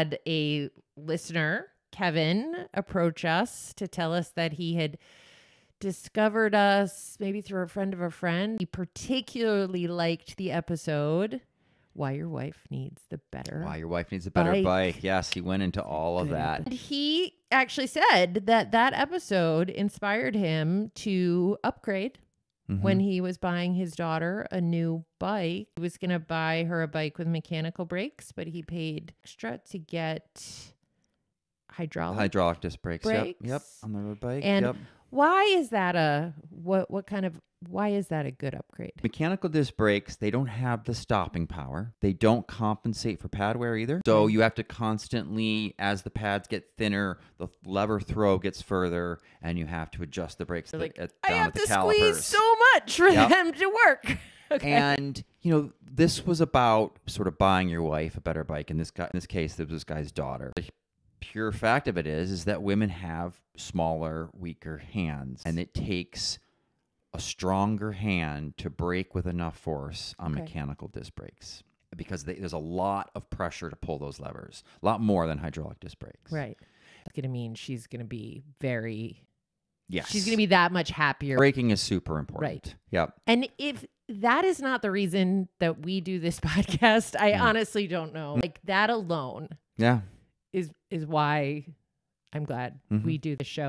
had a listener, Kevin, approach us to tell us that he had discovered us maybe through a friend of a friend. He particularly liked the episode Why Your Wife Needs the Better. Why your wife needs a better Bike. bike. Yes, he went into all of that. And he actually said that that episode inspired him to upgrade Mhm. when he was buying his daughter a new bike. He was going to buy her a bike with mechanical brakes, but he paid extra to get hydraulic. hydraulic disc brakes. Yep, yep, on the road bike. And yep. why is that a what what kind of why is that a good upgrade? Mechanical disc brakes, they don't have the stopping power. They don't compensate for pad wear either. So you have to constantly, as the pads get thinner, the lever throw gets further, and you have to adjust the brakes like, at, I have to calipers. squeeze so much for Yep. them to work. okay. And you know, this was about sort of buying your wife a better bike. In this guy, in this case, it was this guy's daughter. The pure fact of it is, is that women have smaller, weaker hands, and it takes a stronger hand to brake with enough force on Okay. mechanical disc brakes because they, there's a lot of pressure to pull those levers, a lot more than hydraulic disc brakes. right. That's going to mean she's going to be very Yes. she's going to be that much happier. Braking is super important. Right. Yep. And if that is not the reason that we do this podcast, I Mm. honestly don't know. Like that alone Yeah. is is why I'm glad Mhm. we do the show.